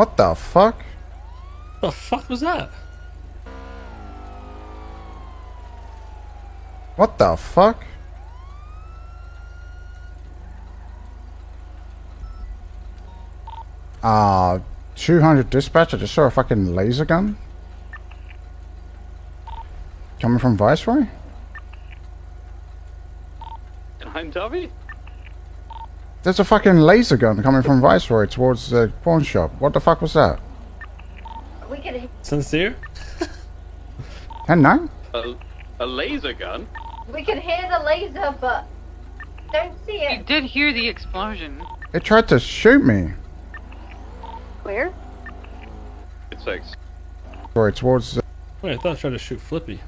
What the fuck? The fuck was that? What the fuck? Uh, 200 dispatch, I just saw a fucking laser gun. Coming from Viceroy? I'm Tommy. There's a fucking laser gun coming from Viceroy towards the pawn shop. What the fuck was that? We can Sincere? 10-9? A, a laser gun? we can hear the laser, but don't see it. You did hear the explosion. It tried to shoot me. Where? It's like Sorry, towards the... Wait, I thought I tried to shoot Flippy.